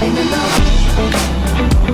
Ain't enough.